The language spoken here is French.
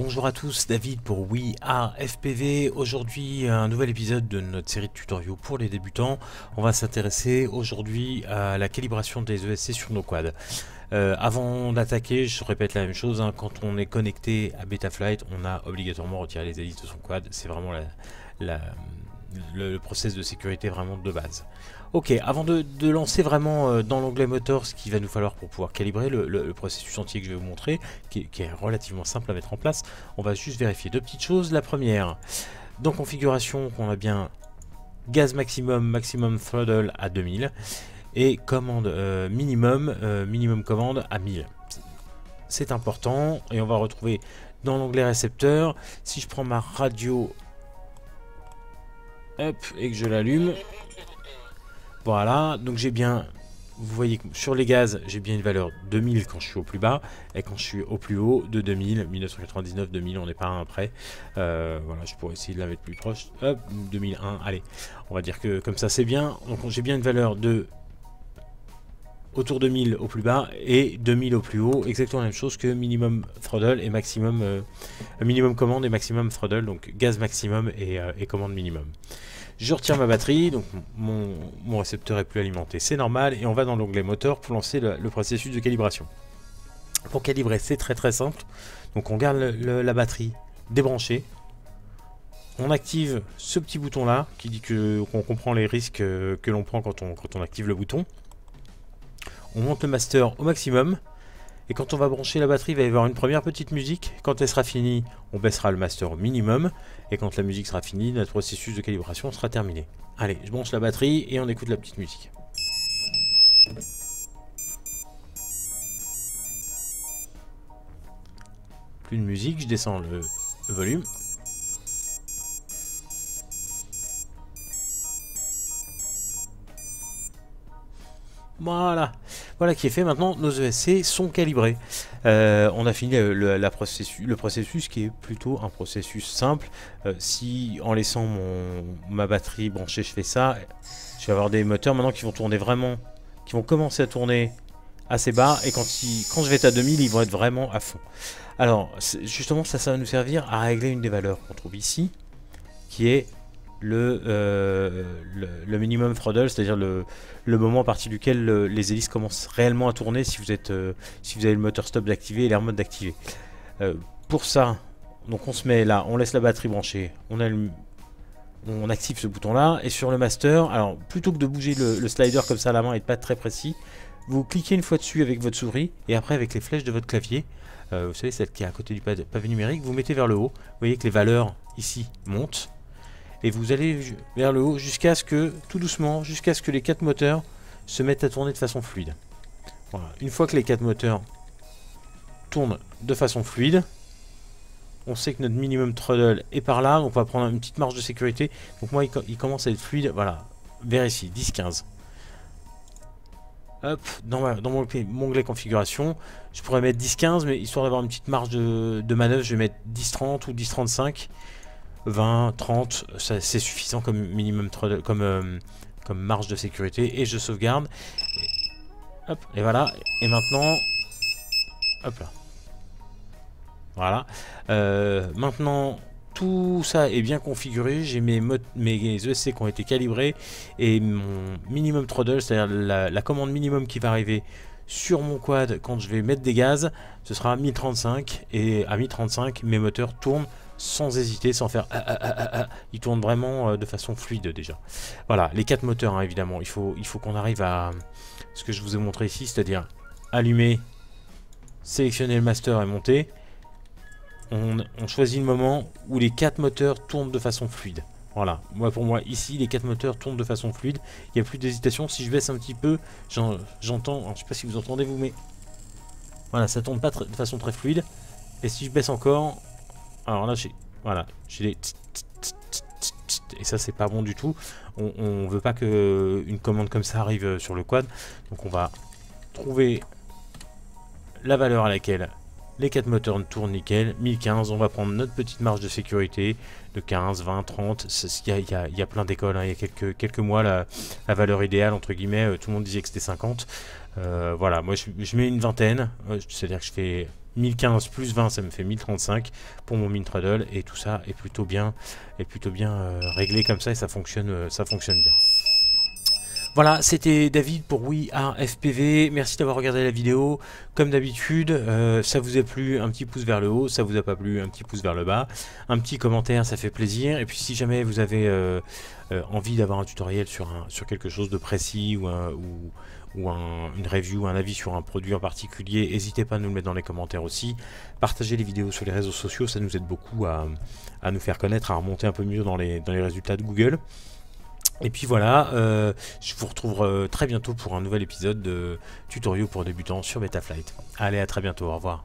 Bonjour à tous, David pour We Are FPV. Aujourd'hui, un nouvel épisode de notre série de tutoriaux pour les débutants. On va s'intéresser aujourd'hui à la calibration des ESC sur nos quads. Euh, avant d'attaquer, je répète la même chose, hein, quand on est connecté à Betaflight, on a obligatoirement retiré les hélices de son quad. C'est vraiment la, le, le process de sécurité vraiment de base. Ok, avant de, lancer vraiment euh, dans l'onglet moteur ce qu'il va nous falloir pour pouvoir calibrer le, processus entier que je vais vous montrer, qui, est relativement simple à mettre en place, on va juste vérifier deux petites choses. La première, dans configuration, qu'on a bien gaz maximum, maximum throttle à 2000, et commande euh, minimum, euh, minimum commande à 1000. C'est important, et on va retrouver dans l'onglet récepteur, si je prends ma radio, hop, et que je l'allume, voilà, donc j'ai bien, vous voyez que sur les gaz, j'ai bien une valeur 2000 quand je suis au plus bas, et quand je suis au plus haut, de 2000, 1999, 2000, on n'est pas un près. Euh, voilà, je pourrais essayer de la mettre plus proche. Hop, 2001, allez, on va dire que comme ça c'est bien. Donc j'ai bien une valeur de autour de 1000 au plus bas et 2000 au plus haut, exactement la même chose que minimum throttle et maximum euh, minimum commande et maximum throttle, donc gaz maximum et, euh, commande minimum. Je retire ma batterie, donc mon, récepteur est plus alimenté, c'est normal, et on va dans l'onglet moteur pour lancer le, processus de calibration. Pour calibrer, c'est très très simple. Donc on garde la batterie débranchée. On active ce petit bouton là qui dit qu'on comprend les risques euh, que l'on prend quand on, quand on active le bouton. On monte le master au maximum. Et quand on va brancher la batterie, il va y avoir une première petite musique. Quand elle sera finie, on baissera le master au minimum. Et quand la musique sera finie, notre processus de calibration sera terminé. Allez, je branche la batterie et on écoute la petite musique. Plus de musique, je descends le volume. Voilà, voilà qui est fait. Maintenant, nos ESC sont calibrés. Euh, on a fini le, processus, le processus qui est plutôt un processus simple. Euh, si en laissant mon, ma batterie branchée, je fais ça, je vais avoir des moteurs maintenant qui vont tourner vraiment, qui vont commencer à tourner assez bas et quand, quand je vais être à 2000, ils vont être vraiment à fond. Alors, justement, ça, ça va nous servir à régler une des valeurs qu'on trouve ici, qui est euh, le, minimum throttle, c'est-à-dire le, moment à partir duquel les hélices commencent réellement à tourner si vous, êtes, euh, si vous avez le moteur stop d'activer et l'air mode d'activer. Euh, pour ça, donc on se met là, on laisse la batterie branchée, on, active ce bouton là, et sur le master, alors plutôt que de bouger le, slider comme ça à la main et de pas être très précis, vous cliquez une fois dessus avec votre souris, et après avec les flèches de votre clavier, vous savez celle qui est à côté du pavé numérique, vous mettez vers le haut, vous voyez que les valeurs ici montent, et vous allez vers le haut jusqu'à ce que, tout doucement, jusqu'à ce que les quatre moteurs se mettent à tourner de façon fluide. Voilà. Une fois que les quatre moteurs tournent de façon fluide, on sait que notre minimum throttle est par là, donc on va prendre une petite marge de sécurité. Donc moi, il, commence à être fluide, voilà, vers ici, 10-15. Hop, dans, mon, onglet configuration, je pourrais mettre 10-15, mais histoire d'avoir une petite marge de manœuvre, je vais mettre 10-30 ou 10-35. 20, 30, c'est suffisant comme minimum comme, euh, comme marge de sécurité et je sauvegarde. Et, hop, et voilà. Et maintenant, hop là. Voilà. Euh, maintenant, tout ça est bien configuré. J'ai mes, mes ESC qui ont été calibrés et mon minimum throttle, c'est-à-dire la, la, commande minimum qui va arriver sur mon quad quand je vais mettre des gaz, ce sera 1035 et à 1035 mes moteurs tournent sans hésiter, sans faire ah, ah, ah, il tourne vraiment euh, de façon fluide déjà. Voilà, les quatre moteurs hein, évidemment, il faut, il faut qu'on arrive à ce que je vous ai montré ici, c'est-à-dire allumer, sélectionner le master et monter. On, choisit le moment où les quatre moteurs tournent de façon fluide. Voilà, moi pour moi ici les quatre moteurs tournent de façon fluide, il n'y a plus d'hésitation, si je baisse un petit peu, j'entends, je sais pas si vous entendez vous mais voilà ça tourne pas de façon très fluide, et si je baisse encore, alors là, j'ai voilà, j'ai des et ça c'est pas bon du tout. On, on veut pas que une commande comme ça arrive sur le quad. Donc on va trouver la valeur à laquelle Les 4 moteurs tournent nickel. 1015, on va prendre notre petite marge de sécurité de 15, 20, 30. Il y a, plein d'écoles. Hein. Il y a quelques, mois, la, valeur idéale, entre guillemets, euh, tout le monde disait que c'était 50. Euh, voilà, moi je, mets une vingtaine. Euh, c'est-à-dire que je fais 1015 plus 20, ça me fait 1035 pour mon MinTradle. Et tout ça est plutôt bien, est plutôt bien réglé comme ça et ça fonctionne, ça fonctionne bien. Voilà, c'était David pour Oui. Merci d'avoir regardé la vidéo. Comme d'habitude, euh, ça vous a plu, un petit pouce vers le haut. Ça vous a pas plu, un petit pouce vers le bas. Un petit commentaire, ça fait plaisir. Et puis si jamais vous avez euh, euh, envie d'avoir un tutoriel sur, un, quelque chose de précis ou, ou, ou une review, un avis sur un produit en particulier, n'hésitez pas à nous le mettre dans les commentaires aussi. Partagez les vidéos sur les réseaux sociaux, ça nous aide beaucoup à, nous faire connaître, à remonter un peu mieux dans les résultats de Google. Et puis voilà, euh, je vous retrouve euh, très bientôt pour un nouvel épisode de tutoriel pour débutants sur Betaflight. Allez, à très bientôt, au revoir.